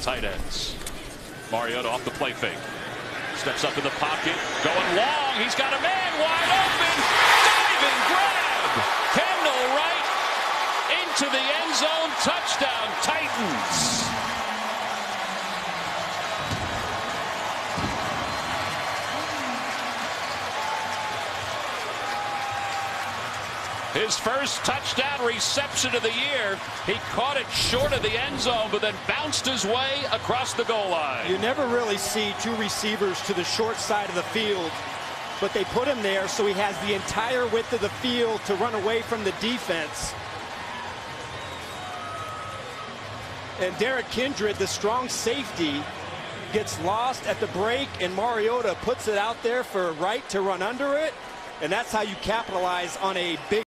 tight ends. Mariota off the play fake. Steps up in the pocket. Going long. He's got a man wide open. Diving grab. Kendall Wright into the end zone. Touchdown Titans. His first touchdown reception of the year. He caught it short of the end zone, but then bounced his way across the goal line. You never really see two receivers to the short side of the field, but they put him there so he has the entire width of the field to run away from the defense. And Derrick Kindred, the strong safety, gets lost at the break, and Mariota puts it out there for Wright to run under it. And that's how you capitalize on a big